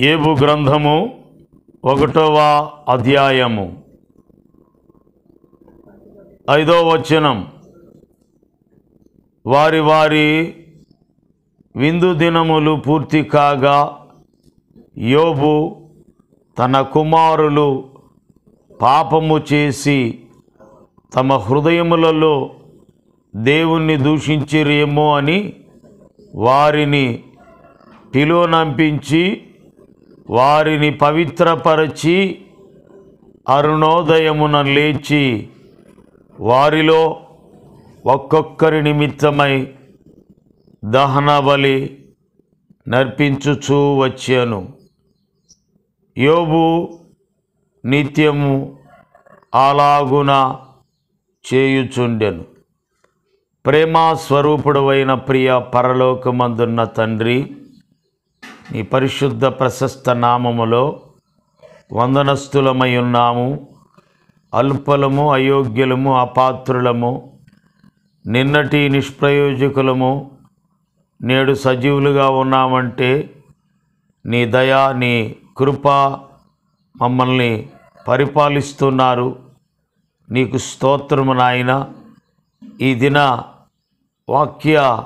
ఏబు గ్రంథము ఒకటవ అధ్యాయము. ఐదో వచనం. వారి వారి విందు దినములు పూర్తి కాగా యోబు తన కుమారులు పాపము చేసి తమ హృదయములలో దేవుణ్ణి దూషించిరేమో అని వారిని పిలువనంపించి వారిని పవిత్రపరచి అరుణోదయమున లేచి వారిలో ఒక్కొక్కరి నిమిత్తమై దహన బలి నర్పించుచూ వచ్చాను. యోబు నిత్యము అలాగున చేయుచుండెను. ప్రేమ స్వరూపుడవైన ప్రియ పరలోకమందున్న తండ్రి నీ పరిశుద్ధ ప్రశస్త నామములో వందనస్థులమై ఉన్నాము. అల్పలము అయోగ్యులము అపాత్రులము నిన్నటి నిష్ప్రయోజకులము నేడు సజీవులుగా ఉన్నామంటే నీ దయా నీ కృప మమ్మల్ని పరిపాలిస్తున్నారు. నీకు స్తోత్రము నాయన. ఈ దిన వాక్య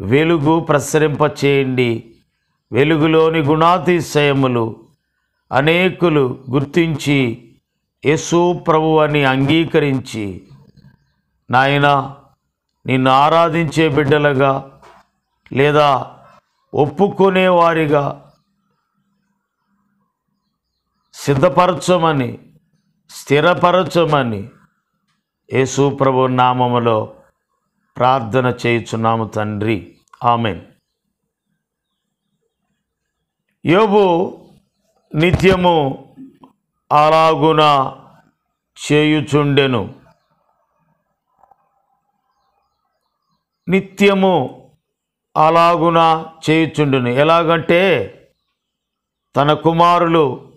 వెలుగు ప్రసరింపచేయండి. వెలుగులోని గుణాతిశయములు అనేకులు గుర్తించి యేసు ప్రభు అని అంగీకరించి నాయన నిన్ను ఆరాధించే బిడ్డలుగా లేదా ఒప్పుకునేవారిగా సిద్ధపరచమని స్థిరపరచమని యేసు ప్రభు నామములో ప్రార్థన చేయుచున్నాము తండ్రి. ఆమెన్. యోబు నిత్యము అలాగున చేయుచుండెను. నిత్యము అలాగున చేయుచుండెను. ఎలాగంటే తన కుమారులు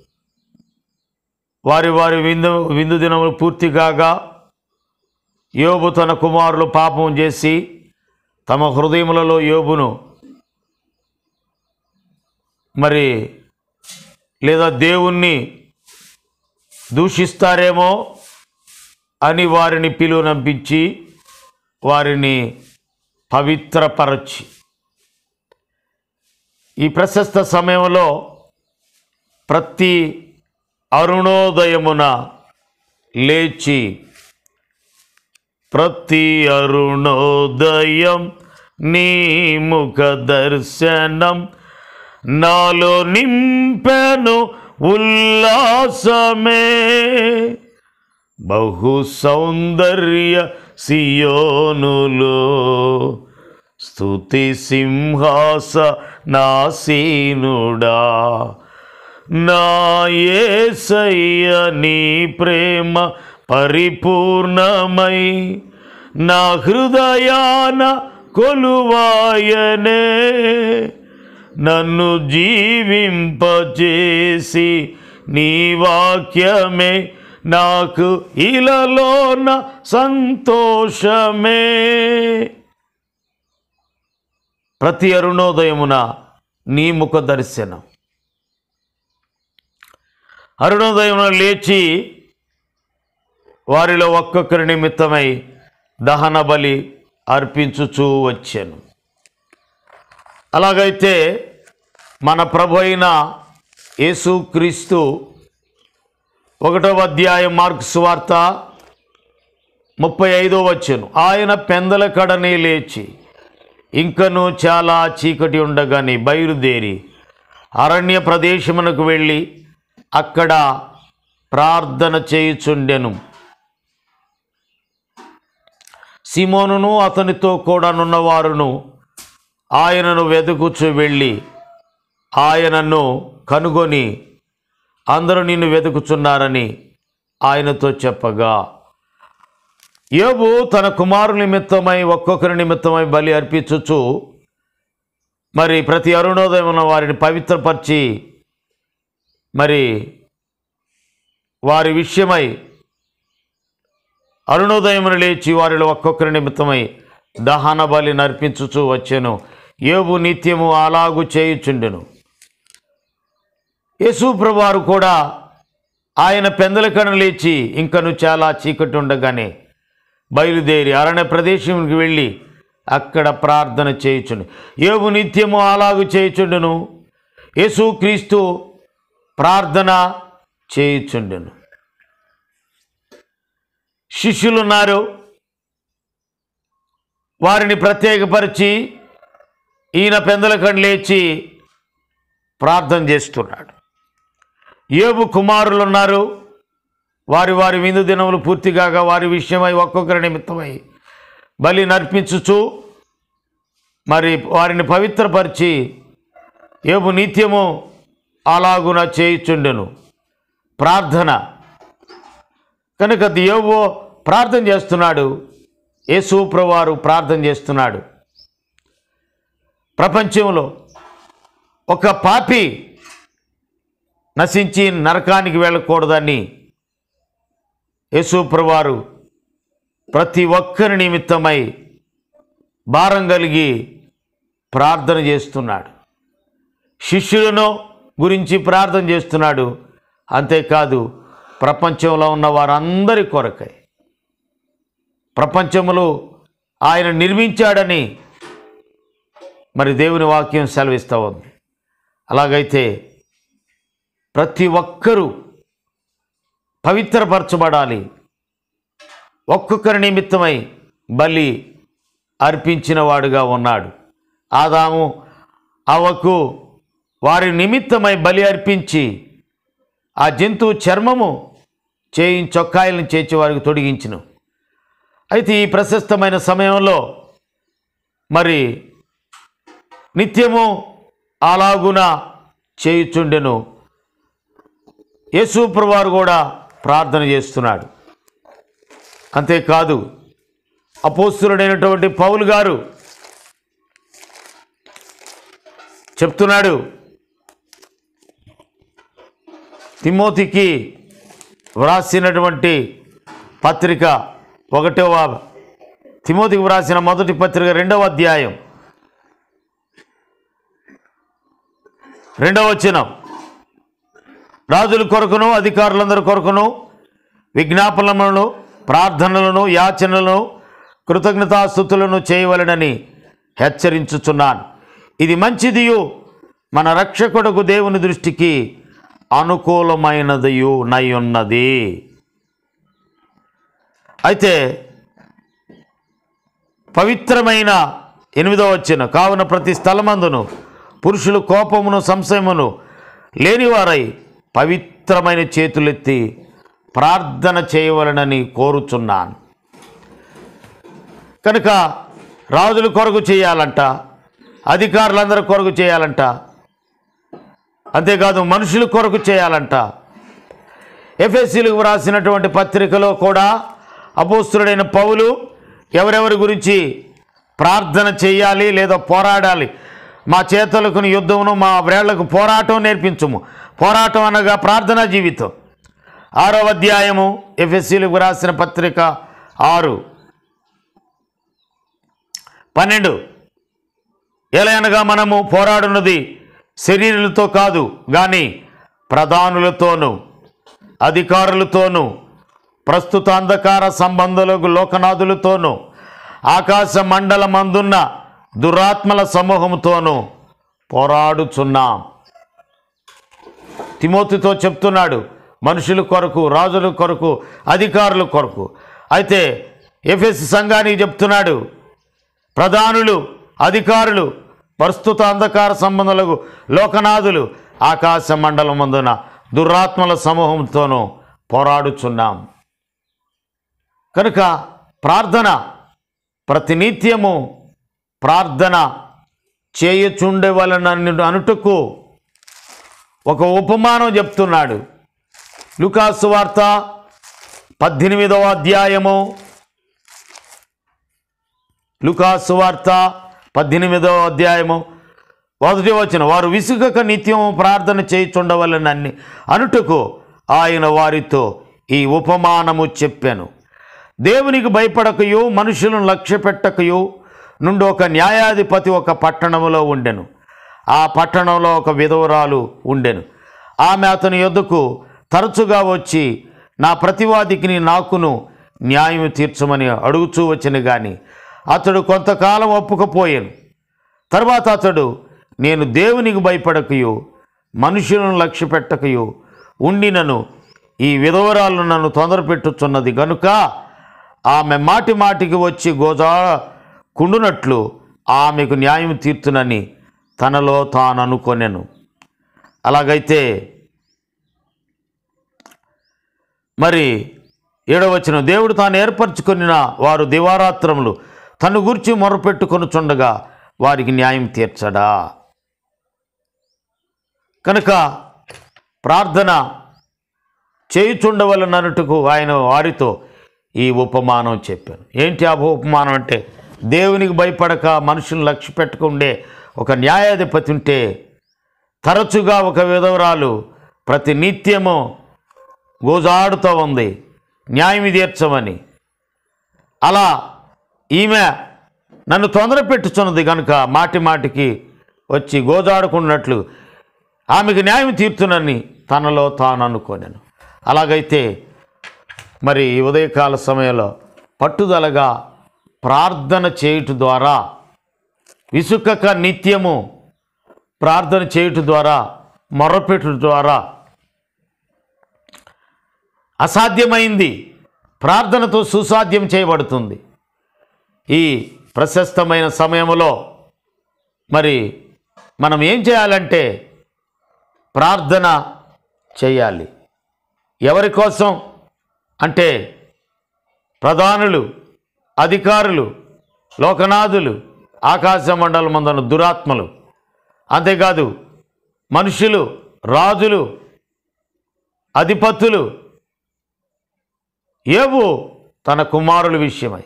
వారి వారి విందు విందు దినములు పూర్తి కాగా యోబు తన కుమారులు పాపం చేసి తమ హృదయములలో యోబును మరి లేదా దేవుణ్ణి దూషిస్తారేమో అని వారిని పిలువనంపించి వారిని పవిత్రపరచి. ఈ ప్రశస్త సమయంలో ప్రతి అరుణోదయమున లేచి ప్రతి అరుణోదయం నీ ముఖ దర్శనం నాలో నింపెను ఉల్లాసమే. బహు సౌందర్య సియోనులో స్తుతి సింహాస నాసీనుడా. నా నీ ప్రేమ పరిపూర్ణమై నా హృదయాన కొలువాయనే. నన్ను జీవింపచేసి నీ వాక్యమే నాకు ఇలలోన సంతోషమే. ప్రతి అరుణోదయమున నీ ముఖ దర్శనం. అరుణోదయమున లేచి వారిలో ఒక్కొక్కరి నిమిత్తమై దహన బలి అర్పించుచూ వచ్చాను. అలాగైతే మన ప్రభు అయిన యేసుక్రీస్తు ఒకటవ అధ్యాయం మార్క్స్ వార్త ముప్పై ఐదో వచ్చాను. ఆయన పెందల కడనే లేచి ఇంకను చాలా చీకటి ఉండగానే బయలుదేరి అరణ్య ప్రదేశమునకు వెళ్ళి అక్కడ ప్రార్థన చేయుచుండెను. సిమోనును అతనితో కూడా వారును ఆయనను వెతుకుచు వెళ్ళి ఆయనను కనుగొని అందరూ నిన్ను వెతుకుచున్నారని ఆయనతో చెప్పగా యోబు తన కుమారుల నిమిత్తమై ఒక్కొక్కరి నిమిత్తమై బలి అర్పించుచు మరి ప్రతి అరుణోదయం వారిని పవిత్రపరిచి మరి వారి విషయమై అరుణోదయమును లేచి వారిలో ఒక్కొక్కరి నిమిత్తమై దహన బలి నర్పించుచూ వచ్చాను. యోబు నిత్యము అలాగు చేయుచుండెను. యేసుప్రభు కూడా ఆయన పెందలకను లేచి ఇంకను చాలా చీకటి ఉండగానే బయలుదేరి అరణ్య ప్రదేశంకి వెళ్ళి అక్కడ ప్రార్థన చేయుచుండు. యోగు నిత్యము అలాగు చేయుచుండును. యేసుక్రీస్తు ప్రార్థన చేయుచుండెను. శిష్యులున్నారు. వారిని ప్రత్యేకపరిచి ఈయన పెందలకని లేచి ప్రార్థన చేస్తున్నాడు. ఏబు కుమారులు ఉన్నారు వారి వారి విందు దినములు పూర్తిగాక వారి విషయమై ఒక్కొక్కరి నిమిత్తమై బలి నర్పించుచు మరి వారిని పవిత్రపరిచి ఏబు నిత్యము అలాగున చేయుచుండెను. ప్రార్థన. కనుక దేవు ప్రార్థన చేస్తున్నాడు. యేసుప్రవారు ప్రార్థన చేస్తున్నాడు. ప్రపంచంలో ఒక పాపి నశించి నరకానికి వెళ్ళకూడదని యేసుప్రవారు ప్రతి ఒక్కరి నిమిత్తమై భారం కలిగి ప్రార్థన చేస్తున్నాడు. శిష్యులను గురించి ప్రార్థన చేస్తున్నాడు. అంతేకాదు ప్రపంచంలో ఉన్న వారందరి కొరకై ప్రపంచంలో ఆయన నిర్మించాడని మరి దేవుని వాక్యం సెలవిస్తూ ఉంది. అలాగైతే ప్రతి ఒక్కరూ పవిత్రపరచబడాలి. ఒక్కొక్కరి నిమిత్తమై బలి అర్పించిన వాడుగా ఉన్నాడు. ఆదాము అవకు వారి నిమిత్తమై బలి అర్పించి ఆ జంతువు చర్మము చేయి చొక్కాయలను చేర్చి వారికి తొడిగించను. అయితే ఈ ప్రశస్తమైన సమయంలో మరి నిత్యము అలాగున చేయుచుండెను. యేసుప్రవారు కూడా ప్రార్థన చేస్తున్నాడు. అంతేకాదు అపోస్తులుడైనటువంటి పౌలు గారు చెప్తున్నాడు తిమోతికి వ్రాసినటువంటి పత్రిక ఒకటవ తిమోతికి వ్రాసిన మొదటి పత్రిక రెండవ అధ్యాయం. రెండవ వచనం రాజుల కొరకును అధికారులందరి కొరకును విజ్ఞాపనలను ప్రార్థనలను యాచనలను కృతజ్ఞతాస్థుతులను చేయవలెనని హెచ్చరించుచున్నాను. ఇది మంచిదియు మన రక్షకుడుకు దేవుని దృష్టికి అనుకూలమైనదియు నయ్యున్నది అయితే పవిత్రమైన ఎనిమిదవ వచ్చిన కావున ప్రతి స్థలమందును పురుషులు కోపమును సంశయమును లేనివారై పవిత్రమైన చేతులెత్తి ప్రార్థన చేయవలనని కోరుచున్నాను. కనుక రాజులు కొరకు చేయాలంట అధికారులందరి కొరకు చేయాలంట అంతేకాదు మనుషులు కొరకు చేయాలంట. ఎఫ్ఎస్సీలకు వ్రాసినటువంటి పత్రికలో కూడా అపోస్తుడైన పౌలు ఎవరెవరి గురించి ప్రార్థన చేయాలి లేదా పోరాడాలి మా చేతులకు యుద్ధమును మా వ్రేళ్ళకు పోరాటం నేర్పించుము. పోరాటం అనగా ప్రార్థనా జీవితం. ఆరో అధ్యాయము ఎఫ్ఎస్సీలకు రాసిన పత్రిక ఆరు. పన్నెండు. ఎలయనగా మనము పోరాడున్నది శరీరులతో కాదు కానీ ప్రధానులతోనూ అధికారులతోనూ ప్రస్తుత అంధకార సంబంధాలకు లోకనాథులతోనూ ఆకాశ మండలమందున్న దురాత్మల సమూహంతోనూ పోరాడుచున్నాం. తిమోతితో చెప్తున్నాడు మనుషుల కొరకు రాజుల కొరకు అధికారుల కొరకు. అయితే ఎఫ్ఎస్ సంఘానికి చెప్తున్నాడు ప్రధానులు అధికారులు ప్రస్తుత అంధకార సంబంధాలకు లోకనాథులు ఆకాశ మండలం ముందున దురాత్మల సమూహంతోనూ పోరాడుచున్నాం. కనుక ప్రార్థన ప్రతినిత్యము ప్రార్థన చేయుచుండేవలన అనుటకు ఒక ఉపమానం చెప్తున్నాడు. లుకాసు వార్త పద్దెనిమిదవ అధ్యాయము. లుకాసు వార్త పద్దెనిమిదవ అధ్యాయము. మొదటి వచ్చిన వారు విసుగక నిత్యం ప్రార్థన చేయుచుండవలనని అనుటకు ఆయన వారితో ఈ ఉపమానము చెప్పాను. దేవునికి భయపడకయో మనుషులను లక్ష్య పెట్టకయో నుండి ఒక న్యాయాధిపతి ఒక పట్టణములో ఉండెను. ఆ పట్టణంలో ఒక విధవరాలు ఉండెను. ఆమె అతని యొద్దకు తరచుగా వచ్చి నా ప్రతివాదికి నాకును న్యాయం తీర్చమని అడుగుచూ వచ్చిన కానీ అతడు కొంతకాలం ఒప్పుకపోయాను. తర్వాత అతడు నేను దేవునికి భయపడకయు మనుషులను లక్ష్య పెట్టకయు ఉండినను ఈ విధవరాలు నన్ను తొందరపెట్టుచున్నది గనుక ఆమె మాటి మాటికి వచ్చి గోజా కుండునట్లు ఆమెకు న్యాయం తీర్చునని తనలో తాను అనుకొనెను అలాగైతే మరి ఏడవచనం దేవుడు తాను ఏర్పరచుకున్న వారు దివారాత్రములు తను గురించి మొరపెట్టుకొనుచుండగా వారికి న్యాయం తీర్చడా? కనుక ప్రార్థన చేయుచుండవలనట్టుకు ఆయన వారితో ఈ ఉపమానం చెప్పాను. ఏంటి ఆ ఉపమానం అంటే దేవునికి భయపడక మనుషులను లక్ష్య పెట్టుకుండే ఒక న్యాయాధిపతి ఉంటే తరచుగా ఒక విధవరాలు ప్రతి నిత్యము గోజాడుతూ ఉంది. న్యాయం తీర్చమని. అలా ఈమె నన్ను తొందర పెట్టుచున్నది కనుక మాటి మాటికి వచ్చి గోజాడుకున్నట్లు ఆమెకు న్యాయం తీర్చునని తనలో తాను అనుకోనాను. అలాగైతే మరి ఉదయకాల సమయంలో పట్టుదలగా ప్రార్థన చేయుట ద్వారా విసుకక నిత్యము ప్రార్థన చేయుట ద్వారా మొరపెట్టు ద్వారా అసాధ్యమైంది. ప్రార్థనతో సుసాధ్యం చేయబడుతుంది. ఈ ప్రశస్తమైన సమయంలో మరి మనం ఏం చేయాలంటే ప్రార్థన చేయాలి. ఎవరి కోసం? అంటే ప్రధానులు అధికారులు లోకనాథులు ఆకాశ మండలం మందన దురాత్మలు. అంతేకాదు మనుషులు రాజులు అధిపతులు ఏవు తన కుమారుల విషయమై.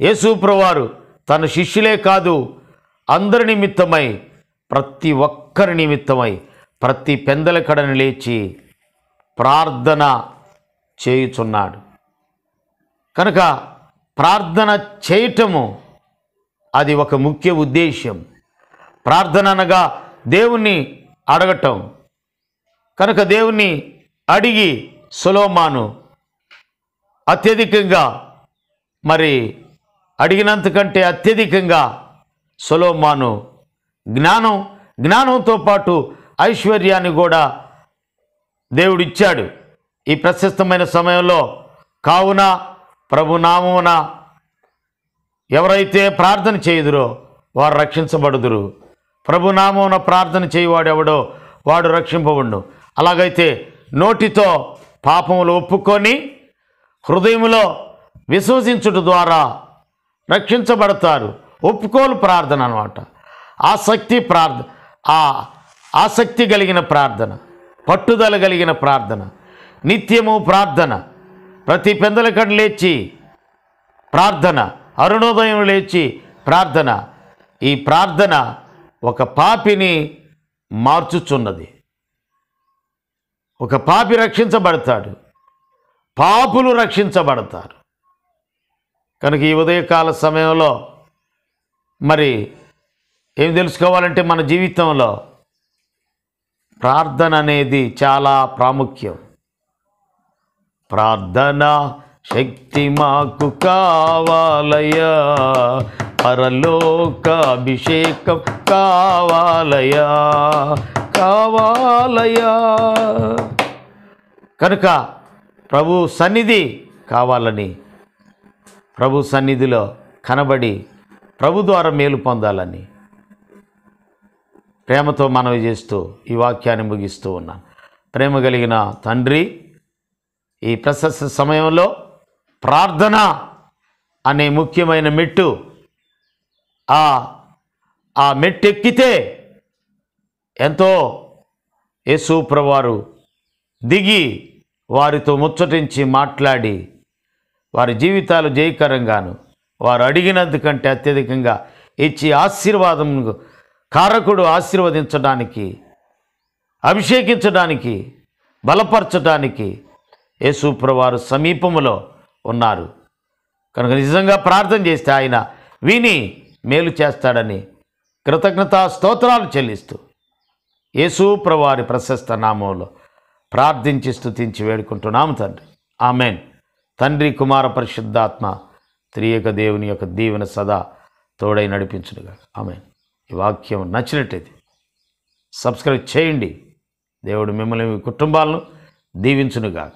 యేసుప్రవారు తన శిష్యులే కాదు అందరి నిమిత్తమై ప్రతి ఒక్కరి నిమిత్తమై ప్రతి పెందల కడని లేచి ప్రార్థన చేయుచున్నాడు. కనుక ప్రార్థన చేయటము అది ఒక ముఖ్య ఉద్దేశ్యం. ప్రార్థన అనగా దేవుణ్ణి అడగటం. కనుక దేవుణ్ణి అడిగి సులోమాను అత్యధికంగా మరి అడిగినంతకంటే అత్యధికంగా సులోమాను జ్ఞానం జ్ఞానంతో పాటు ఐశ్వర్యాన్ని కూడా దేవుడిచ్చాడు. ఈ ప్రశస్తమైన సమయంలో కావున ప్రభునామమున ఎవరైతే ప్రార్థన చేయుదురో వారు రక్షించబడుదురు. ప్రభునామమున ప్రార్థన చేయవాడెవడో వాడు రక్షింపబడు అలాగైతే నోటితో పాపములు ఒప్పుకొని హృదయములో విశ్వసించుట ద్వారా రక్షించబడతారు. ఒప్పుకోలు ప్రార్థన అనమాట ఆసక్తి ప్రార్థన ఆ ఆసక్తి కలిగిన ప్రార్థన పట్టుదల కలిగిన ప్రార్థన నిత్యము ప్రార్థన ప్రతి పెందలకడ లేచి ప్రార్థన అరుణోదయం లేచి ప్రార్థన. ఈ ప్రార్థన ఒక పాపిని మార్చుచున్నది. ఒక పాపి రక్షించబడతాడు. పాపులు రక్షించబడతారు. కనుక ఈ ఉదయకాల సమయంలో మరి ఏం తెలుసుకోవాలంటే మన జీవితంలో ప్రార్థన అనేది చాలా ప్రాముఖ్యం. ప్రార్థన శక్తి మాకు కావాలయా పరలోక అభిషేకం కావాలయా కావాలయా కనుక ప్రభు సన్నిధి కావాలని ప్రభు సన్నిధిలో కనబడి ప్రభు ద్వారా మేలు పొందాలని ప్రేమతో మనవి చేస్తూ ఈ వాక్యాన్ని ముగిస్తూ ఉన్నాను. ప్రేమ కలిగిన తండ్రి ఈ ప్రశస్త సమయంలో ప్రార్థన అనే ముఖ్యమైన మెట్టు ఆ ఆ మెట్టు ఎక్కితే ఎంతో యేసు దిగి వారితో ముచ్చటించి మాట్లాడి వారి జీవితాలు జయకరంగాను. వారు అడిగినందుకంటే అత్యధికంగా ఇచ్చి ఆశీర్వాదం కారకుడు ఆశీర్వదించడానికి అభిషేకించడానికి బలపరచడానికి యేసుప్రవారు సమీపములో ఉన్నారు. కనుక నిజంగా ప్రార్థన చేస్తే ఆయన విని మేలు చేస్తాడని కృతజ్ఞత స్తోత్రాలు చెల్లిస్తూ యేసుప్రవారి ప్రశస్త నామంలో ప్రార్థించి స్థుతించి వేడుకుంటున్నాము తండ్రి. ఆమెన్. తండ్రి కుమార పరిశుద్ధాత్మ త్రియక దేవుని యొక్క దీవెన సదా తోడై నడిపించునుగా. ఆమెన్. ఈ వాక్యం నచ్చినట్టయితే సబ్స్క్రైబ్ చేయండి. దేవుడు మిమ్మల్ని మీ కుటుంబాలను దీవించునుగా